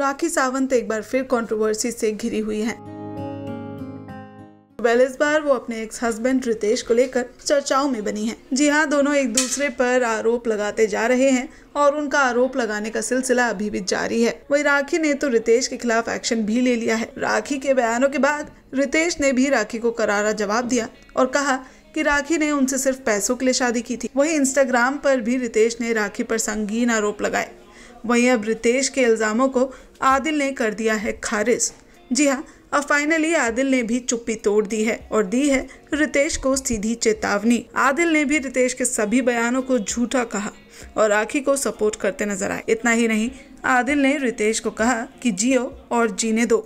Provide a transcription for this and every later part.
राखी सावंत एक बार फिर कंट्रोवर्सी से घिरी हुई हैं। वेल इस बार वो अपने एक्स हस्बैंड रितेश को लेकर चर्चाओं में बनी हैं। जी हाँ दोनों एक दूसरे पर आरोप लगाते जा रहे हैं और उनका आरोप लगाने का सिलसिला अभी भी जारी है। वही राखी ने तो रितेश के खिलाफ एक्शन भी ले लिया है। राखी के बयानों के बाद रितेश ने भी राखी को करारा जवाब दिया और कहा कि राखी ने उनसे सिर्फ़ पैसों के लिए शादी की थी। वही इंस्टाग्राम पर भी रितेश ने राखी पर संगीन आरोप लगाए। वहीं अब रितेश के इल्जामों को आदिल ने कर दिया है खारिज। जी हाँ अब फाइनली आदिल ने भी चुप्पी तोड़ दी है और दी है रितेश को सीधी चेतावनी। आदिल ने भी रितेश के सभी बयानों को झूठा कहा और राखी को सपोर्ट करते नज़र आए। इतना ही नहीं, आदिल ने रितेश को कहा कि जियो और जीने दो।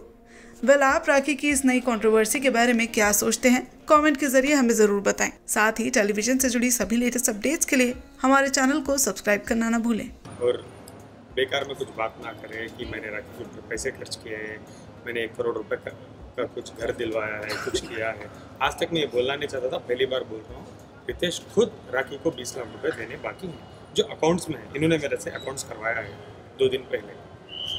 वेल, आप राखी की इस नई कंट्रोवर्सी के बारे में क्या सोचते हैं? कमेंट के ज़रिए हमें ज़रूर बताएँ। साथ ही टेलीविज़न से जुड़ी सभी लेटेस्ट अपडेट्स के लिए हमारे चैनल को सब्सक्राइब करना ना भूलें। और बेकार में कुछ बात ना करें कि मैंने राखी के पैसे खर्च किए हैं मैंने एक करोड़ रुपए का, का कुछ घर दिलवाया है कुछ किया है। आज तक मैं ये बोलना नहीं चाहता था पहली बार बोल रहा हूँ। रितेश खुद राखी को बीस लाख रुपये देने बाकी हैं जो अकाउंट्स में है इन्होंने मेरे से अकाउंट्स करवाया है दो दिन पहले।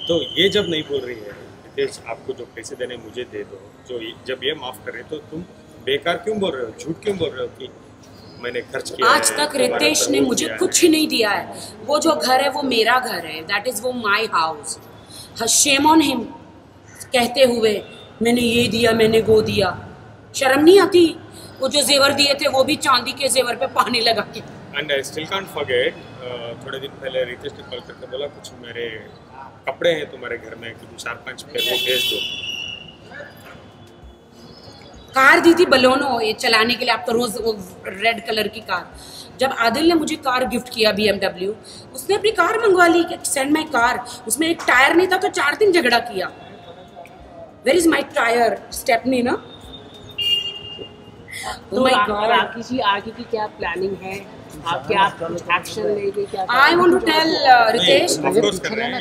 तो ये जब नहीं बोल रही है रितेश आपको जो पैसे देने मुझे दे दो जो जब ये माफ़ करे तो तुम बेकार क्यों बोल रहे हो झूठ क्यों बोल रहे हो कि मैंने खर्च किया आज तक रितेश ने मुझे कुछ ही। नहीं दिया है। वो जो घर है वो मेरा घर है। दैट इज़ वो my house shame on him कहते हुए मैंने ये दिया मैंने वो दिया। शर्म नहीं आती? वो जो जेवर दिए थे वो भी चांदी के जेवर पे पानी लगा के। And I still can't forget थोड़े दिन पहले रितेश ने कॉल करके बोला कुछ मेरे कपड़े हैं तुम्हारे घर में कि चार पाँच पेर वो भेज दो। कार दी थी बलोनो ये चलाने के लिए आप तो रोज रेड कलर की कार। जब आदिल ने मुझे कार गिफ्ट किया बीएमडब्ल्यू उसने अपनी कार मंगवा ली कि सेंड माई कार उसमें एक टायर नहीं था तो चार दिन झगड़ा किया। Where is my tyre stepney ना? तो oh राखी जी आगे की क्या प्लानिंग है? आप क्या एक्शन लेंगे क्या I want to tell Ritesh कर रहे हैं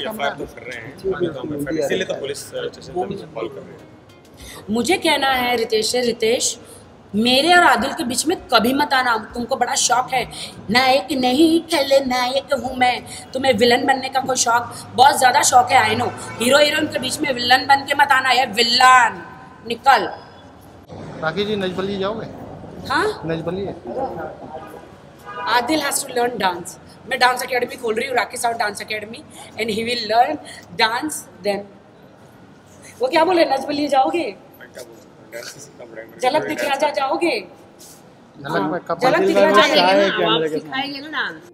इसीलिए तो पुलिस स्टेशन कॉल कर रहे हैं। मुझे कहना है रितेश से रितेश मेरे और आदिल के बीच में कभी मत आना। तुमको बड़ा शौक है। नायक नहीं खेले नायक हूँ मैं। तुम्हें विलन बनने का कोई शौक बहुत ज़्यादा शौक है आई नो हीरो हीरोइन के बीच में विलन बन के मत आना है विलन निकल। राखी जी नजबली जाओगे? हाँ? नजबली Adil has to learn dance मैं डांस अकेडमी खोल रही हूँ Rakhi south dance academy and he will learn dance then वो क्या बोले नजब लिए जाओगे? झलक दिखला जा जाओगे? झलक दिखला जाएँगे ना सिखाएँगे ना डांस?